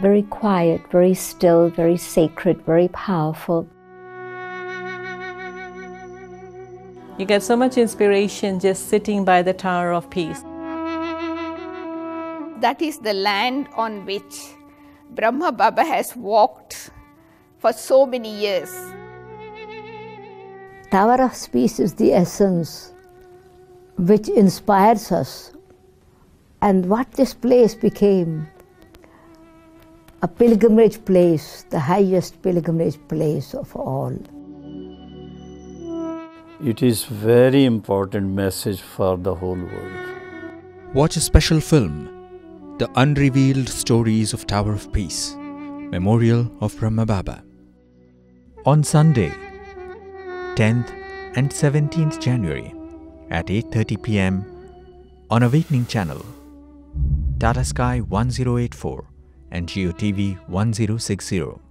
very quiet, very still, very sacred, very powerful. You get so much inspiration just sitting by the Tower of Peace. That is the land on which Brahma Baba has walked for so many years. Tower of Peace is the essence which inspires us. And what this place became a pilgrimage place, the highest pilgrimage place of all. It is very important message for the whole world. Watch a special film, The Unrevealed Stories of Tower of Peace, Memorial of Brahma Baba. On Sunday, 10th and 17th January at 8:30 p.m. on Awakening Channel, Tata Sky 1084 and JioTV 1060.